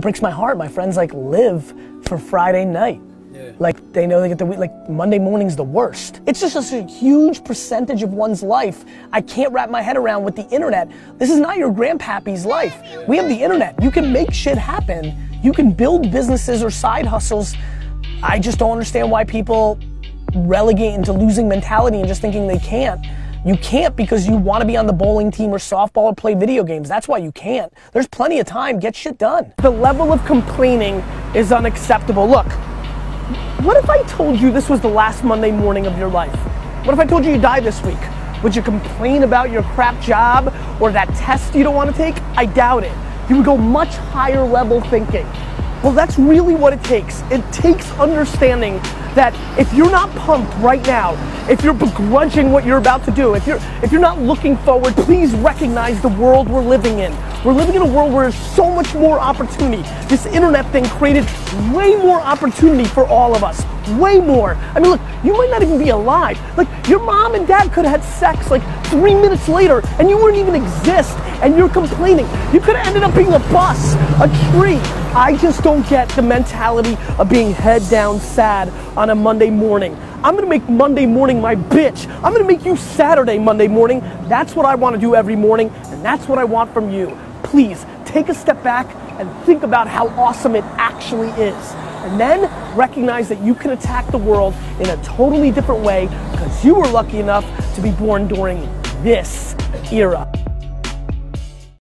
it breaks my heart. My friends like live for Friday night. Yeah. Like they know they get the week. Like Monday morning's the worst. It's just such a huge percentage of one's life. I can't wrap my head around with the internet. This is not your grandpappy's life. We have the internet. You can make shit happen. You can build businesses or side hustles. I just don't understand why people relegate into losing mentality and just thinking they can't. You can't because you want to be on the bowling team or softball or play video games. That's why you can't. There's plenty of time. Get shit done. The level of complaining is unacceptable. Look, what if I told you this was the last Monday morning of your life? What if I told you you die this week? Would you complain about your crap job or that test you don't want to take? I doubt it. You would go much higher level thinking. Well, that's really what it takes. It takes understanding that if you're not pumped right now, if you're begrudging what you're about to do, if you're if you're not looking forward, please recognize the world we're living in. We're living in a world where there's so much more opportunity. This internet thing created way more opportunity for all of us. Way more. I mean, look, you might not even be alive. Like, your mom and dad could have had sex like three minutes later and you wouldn't even exist and you're complaining. You could have ended up being a bus, a tree. I just don't get the mentality of being head down sad on a Monday morning. I'm gonna make Monday morning my bitch. I'm gonna make you Saturday Monday morning. That's what I wanna do every morning, and that's what I want from you. Please take a step back and think about how awesome it actually is. And then recognize that you can attack the world in a totally different way because you were lucky enough to be born during this era.